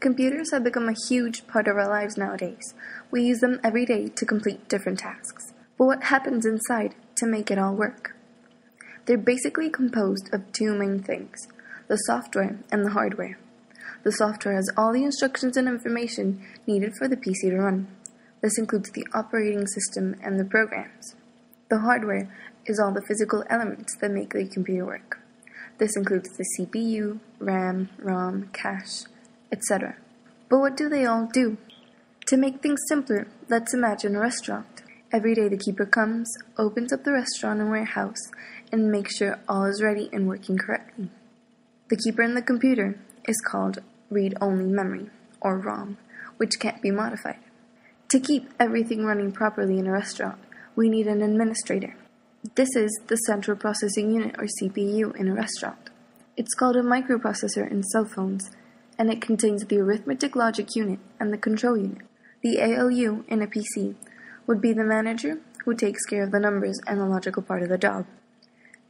Computers have become a huge part of our lives nowadays. We use them every day to complete different tasks. But what happens inside to make it all work? They're basically composed of two main things the software and the hardware. The software has all the instructions and information needed for the PC to run. This includes the operating system and the programs. The hardware is all the physical elements that make the computer work. This includes the CPU, RAM, ROM, cache, etc. But what do they all do? To make things simpler, let's imagine a restaurant. Every day the keeper comes, opens up the restaurant and warehouse, and makes sure all is ready and working correctly. The keeper in the computer is called read-only memory, or ROM, which can't be modified. To keep everything running properly in a restaurant, we need an administrator. This is the central processing unit, or CPU, in a restaurant. It's called a microprocessor in cell phones and it contains the arithmetic logic unit and the control unit. The ALU in a PC would be the manager who takes care of the numbers and the logical part of the job.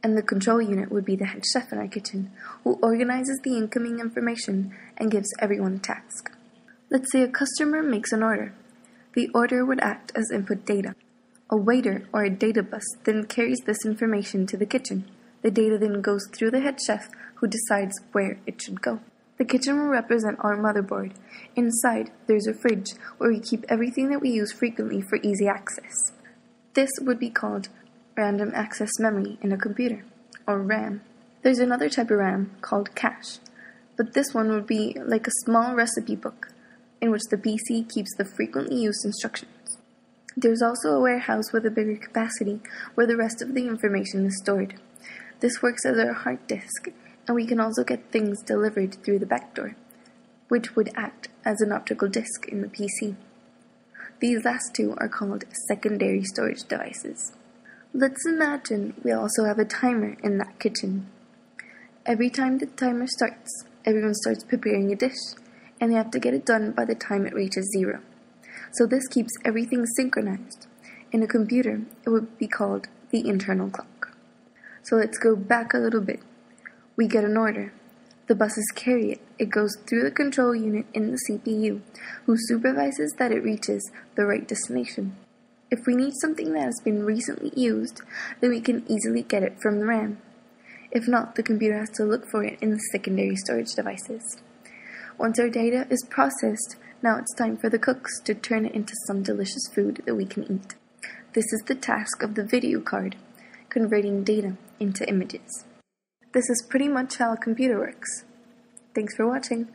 And the control unit would be the head chef in our kitchen, who organizes the incoming information and gives everyone a task. Let's say a customer makes an order. The order would act as input data. A waiter or a data bus then carries this information to the kitchen. The data then goes through the head chef, who decides where it should go. The kitchen will represent our motherboard. Inside, there's a fridge where we keep everything that we use frequently for easy access. This would be called random access memory in a computer, or RAM. There's another type of RAM called cache, but this one would be like a small recipe book in which the PC keeps the frequently used instructions. There's also a warehouse with a bigger capacity where the rest of the information is stored. This works as a hard disk and we can also get things delivered through the backdoor, which would act as an optical disk in the PC. These last two are called secondary storage devices. Let's imagine we also have a timer in that kitchen. Every time the timer starts, everyone starts preparing a dish, and they have to get it done by the time it reaches zero. So this keeps everything synchronized. In a computer, it would be called the internal clock. So let's go back a little bit. We get an order. The buses carry it. It goes through the control unit in the CPU, who supervises that it reaches the right destination. If we need something that has been recently used, then we can easily get it from the RAM. If not, the computer has to look for it in the secondary storage devices. Once our data is processed, now it's time for the cooks to turn it into some delicious food that we can eat. This is the task of the video card, converting data into images. This is pretty much how a computer works. Thanks for watching.